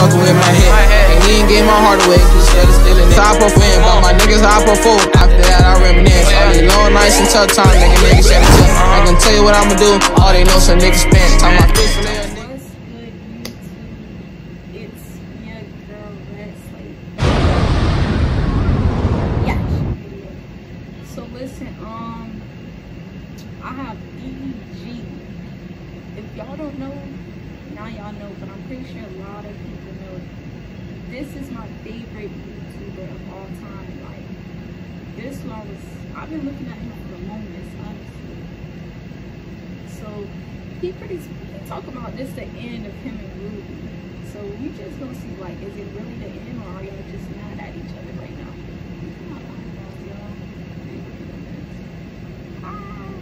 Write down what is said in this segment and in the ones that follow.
fucking with my head. And he Ain't even gave my heart away, cause steady stealing it. Top of win, but my niggas hop of fool. After that, I reminisce. All these long nights and tough times, nigga, niggas shed a tear. I can tell you what I'ma do, all they know some niggas spent. Time my face and What's good, YouTube? It's your girl, Red Slate. Yeah. So listen, um, I have EG. If y'all don't know, now y'all know, but I'm pretty sure a lot of people know it. This is my favorite YouTuber of all time. Like, this one was, I've been looking at him for the longest, honestly. So he pretty talk about this the end of him and Rubi. So we just gonna see like is it really the end or are y'all just mad at each other right now? Ah.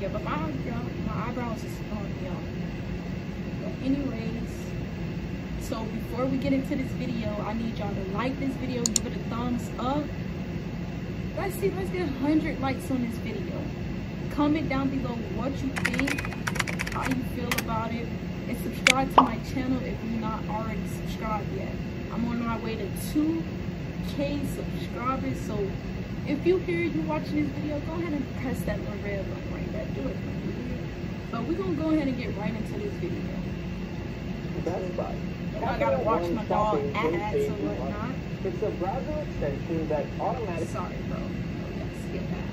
Yeah, but my my eyebrows is throwing me off. But anyways, so before we get into this video, I need y'all to like this video, give it a thumbs up. Let's see, let's get 100 likes on this video. Comment down below what you think, how you feel about it, and subscribe to my channel if you're not already subscribed yet. I'm on my way to 2K subscribers, so if you hear you watching this video, go ahead and press that little red button right there. Do it. But we're gonna go ahead and get right into this video. Best Buy. I gotta watch my dog ads or whatnot. It's a browser extension that automatically. Sorry, bro. Let's skip that.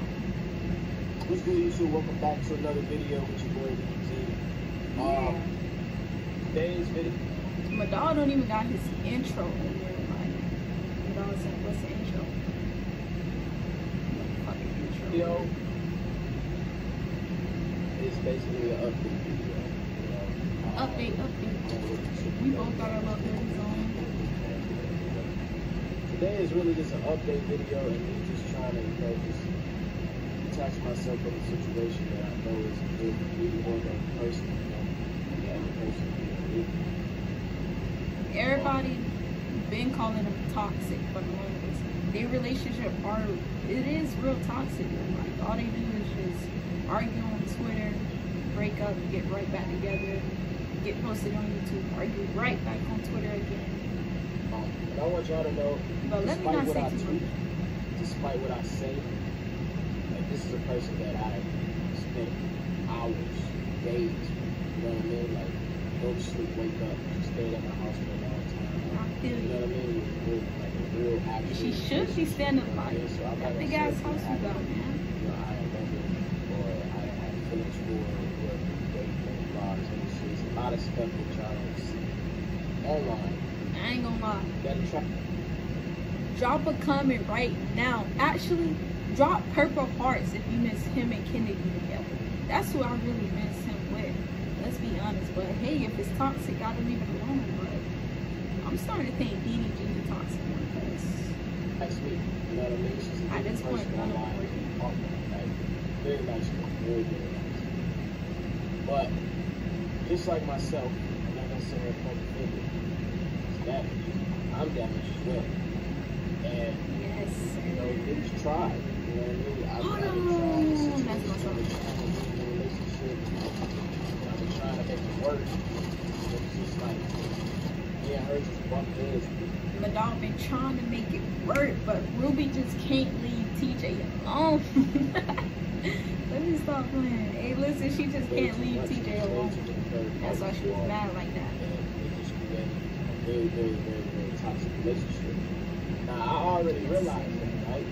What's good, YouTube? Welcome back to another video with your boy Z. Um, today's video. My dog don't even got his intro in there. Like, my dog said, what's the intro? Fucking intro. video is basically an update video. Update, update. on what you should We both got our little hoodies on. Today is really just an update video and me just trying to, you know, just attach myself in a situation that I know is good for me more than a person, you know, the person. Everybody been calling them toxic for the longest. Their relationship are, it is real toxic. Like, all they do is just argue on Twitter, break up, get right back together, get posted on YouTube, argue right back on Twitter again. Um, and I want y'all to know, But let me despite not what say I tweet, despite what I say, like this is a person that I spent hours, days, you know what I mean? Like, go to sleep, wake up, she stayed at my house for a long time. I feel You know what I mean? Real, like a real active. She should be standing by Yeah, so I'm not big ass house you got, man. You know, I or I have feelings for, or blogs, and it's just a lot of stuff that y'all don't see online. I ain't gonna lie. Gotta try. Drop a comment right now. Actually, drop purple hearts if you miss him and Kennedy together. That's who I really miss him with. Let's be honest. But hey, if it's toxic, gotta leave it alone. But I'm starting to think DDG is a toxic one because week. You know what I mean? She's a At good this point, none of them online. like, very nice girl, very, very nice. But just like myself, I'm not necessarily a public figure. It's damaged. I'm damaged as well. And yes, you know, things tried. You know what I mean? I've, Oh, no. trying this That's situation, my I've been trying to be a relationship. I've been trying to make it work. It's just like, me and her just bumped heads. My dog been trying to make it work, but Rubi just can't leave TJ alone. Let me stop playing. Hey, listen, she just can't leave TJ alone. Too many third That's why she was mad like that. and just a very, very, very, very toxic relationship. Now, I already realized that, right?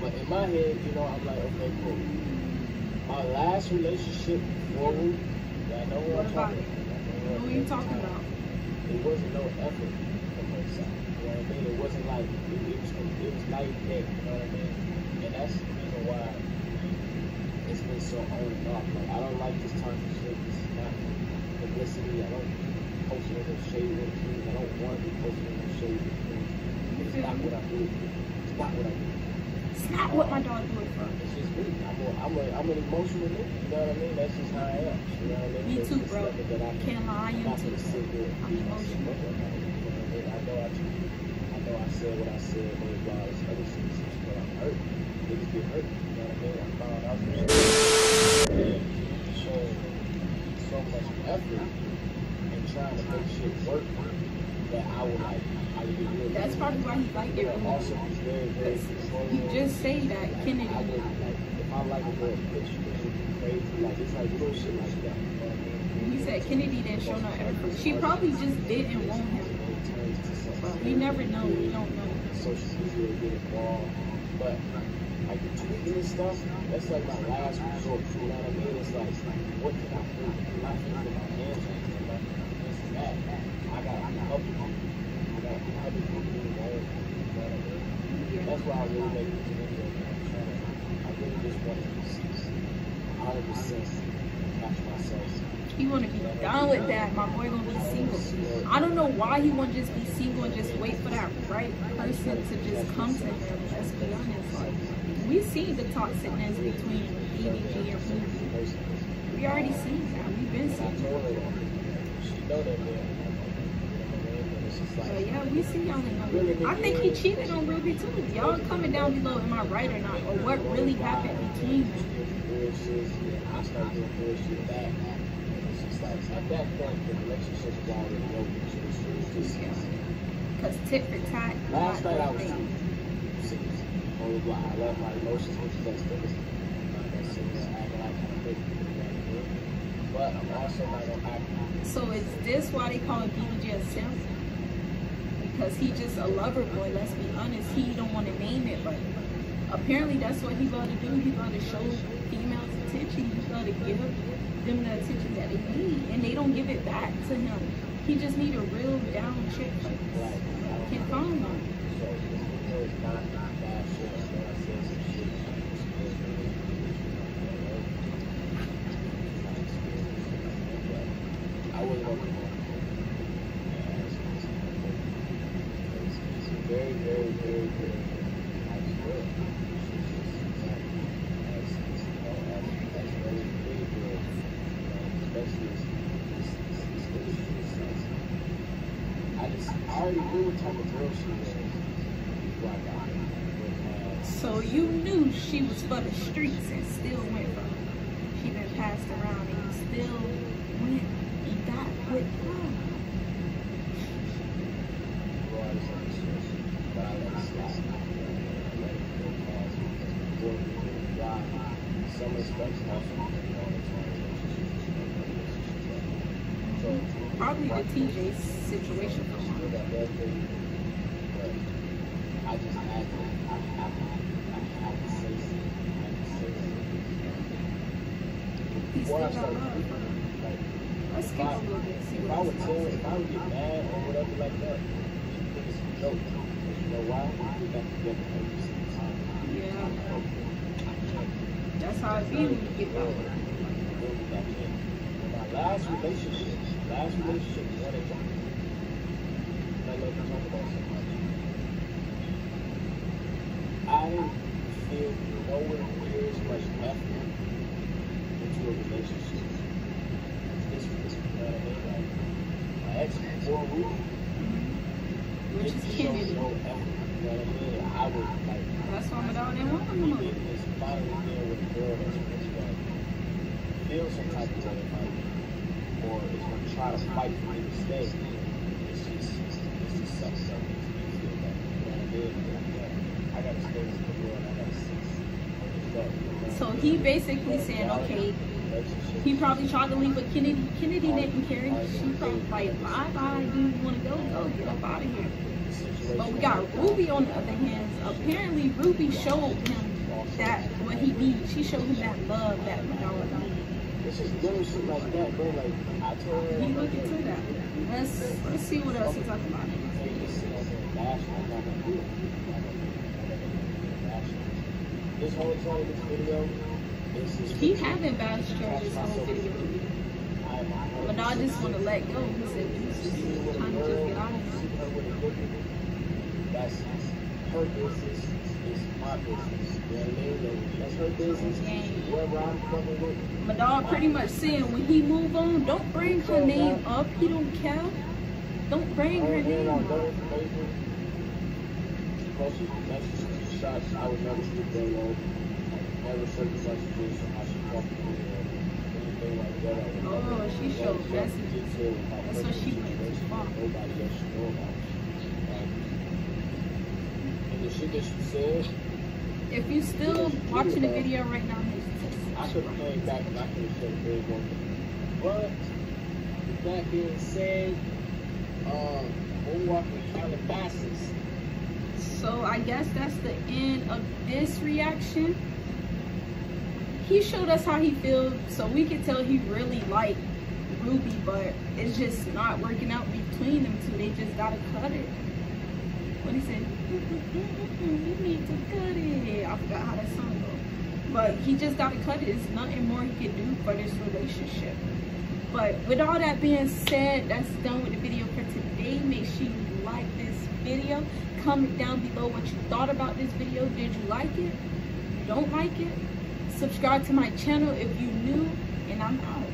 But in my head, you know, I'm like, okay, cool. My last relationship forward, yeah, I know what, What I'm talking about. What are you talking about? It wasn't no effort from her side. You know what I mean? It wasn't like, it, was, it was and day, you know what I mean? And that's the reason why it's been so and off. Like, I don't like this toxic shit. This is not publicity. I don't post no shade with things. I don't want to be posting no shade with things. It's not what I do. It's not what I do. It's not what my dog do it for. It's just me. I'm, a, I'm, a, I'm an emotional nigga. You know what I mean? That's just how I am. You know what I mean? Me too, bro. That I Can't lie, I'm too. gonna sit here and I'm emotional. You know what I know I tweeted. I know I said what I said. But blah, this other shit, but I'm hurt. Niggas get hurt. You know what I mean? I found out. that. So so much effort in trying to make shit work that I would like. I would get real. That's probably why he liked it. But also, he's very, very controlling. You just say that Kennedy. I would like if I like a girl it would be crazy. Like it's like little shit like that. You know what I mean? He said Kennedy didn't show no effort. She probably just didn't want him. But we never know. We don't know. But like tweeting and stuff, that's like my last resort. You know what I mean? It's like, what can I do? I can put my hands on it. Like, this and that. I got to help you. I got to help you do mean? That's why I really make this video. I'm trying I really just want to see 100% catch myself. He want to be done with that. My boy gonna be single. I don't know why he want to just be single and just wait for that right person to just come to him. Let's be honest. We see the toxicness between DDG and Rubi. We already seen that. We've been seeing that. like, yeah, we see y'all in. I think he cheated on Rubi too. Y'all comment down below, am I right or not? Or what really happened between them? Bullshit, and I started doing bullshit back. And it's just like, at that point, the relationship was already over. So it's it's just, Cause tit for tat. last night I was thing. sick. Oh, I was I love my emotions with the best things. I'm sitting there acting like I'm big, you know what I mean? But I'm also not gonna act So is this why they call DDG a simp? Because he just a lover boy, let's be honest. He don't want to name it, but apparently that's what he got to do. He got to show females attention. He got to give them the attention that they need. And they don't give it back to him. He just need a real down I can find them. I to very, very, very, very nice girl. She's just, you know, that's, that's very, very good. You know, especially this, this, this, this, this, this, I just, I already knew what type of girl she was So you knew she was for the streets and still went for her. She been passed around and you still went and got with her. some respect also Probably the TJ situation for Sure, her. that does take you, but I just had to, I have to, I have to say something. I have to say something. He still Before I got start love. like, Let's if skip I, a little bit. See if I would tell, if I would get mad or whatever like that, think it's a joke. You know why? We got together every single time. Yeah, Okay, I can't. that's how I feel when you get Really, that. really, I can't. My last relationship, last relationship, one of them, I love to talk about so much. I didn't feel nowhere near as much effort into relationship. This I mean? Like, my ex before Which is what I? I like That's why my dog didn't want him no more. it is finally being with a girl that's really feel some type of way me, or is gonna try to fight for me to stay. It's just, it's just something that makes me feel that, you. So he basically saying, okay, he probably tried to leave but Kennedy. Kennedy didn't care. She probably like, bye bye, you want to go? Go, get up out of here. But we got Rubi on the other hand. Apparently, Rubi showed him that what he needs. She showed him that love that Madonna needed. It's just little shit like that, bro. Like I told He like, looked into that. Let's let's see what else he's talking about. Just is He haven't bashed her this whole video. But I just want to let go. He said, "This See me is with a time to just get out. That's her business. It's my business. You know what I mean? That's her business. Whoever I'm fucking with. My dog pretty much saying when he move on, don't bring her name up. He don't care. Don't bring her name up. No information. Messages, messages, shots. I would never that low. Never. I should talk to her. Anything like that. I would never. Oh, she show messages. That's what she went. Nobody else should know about. And the shit that she said, If you're still watching the video right now, I could have came back and I could have said very one. But with that being said, um, Milwaukee Calabasas. So I guess that's the end of this reaction. He showed us how he feels, so we could tell he really liked Rubi, but it's just not working out between them two. They just gotta cut it. What he said? You need to cut it. I forgot how that song goes. But he just gotta cut it. There's nothing more he can do for this relationship. But with all that being said, that's done with the video for today. Make sure you like this video. Comment down below what you thought about this video. Did you like it? Don't like it? Subscribe to my channel if you new. And I'm out.